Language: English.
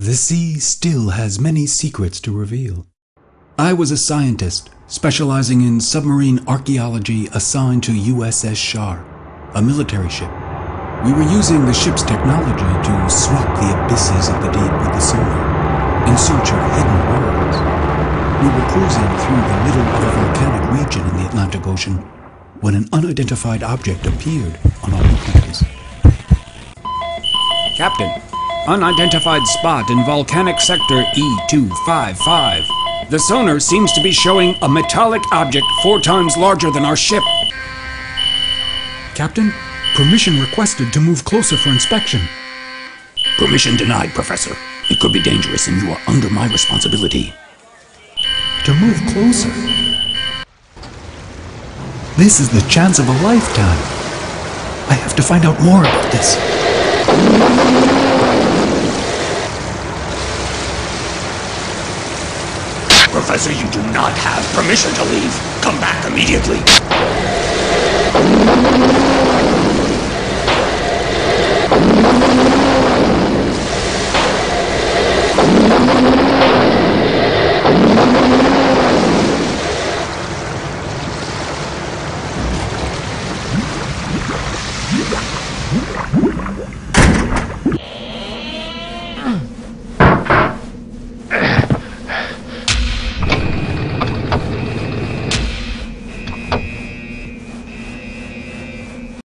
The sea still has many secrets to reveal. I was a scientist specializing in submarine archaeology assigned to USS Shar, a military ship. We were using the ship's technology to swap the abysses of the deep with the sonar in search of hidden worlds. We were cruising through the middle of a volcanic region in the Atlantic Ocean when an unidentified object appeared on our lookaways. Captain, unidentified spot in volcanic sector E255. The sonar seems to be showing a metallic object four times larger than our ship. Captain, permission requested to move closer for inspection. Permission denied, Professor. It could be dangerous and you are under my responsibility. To move closer? This is the chance of a lifetime. I have to find out more about this. Professor, you do not have permission to leave. Come back immediately. Yeah.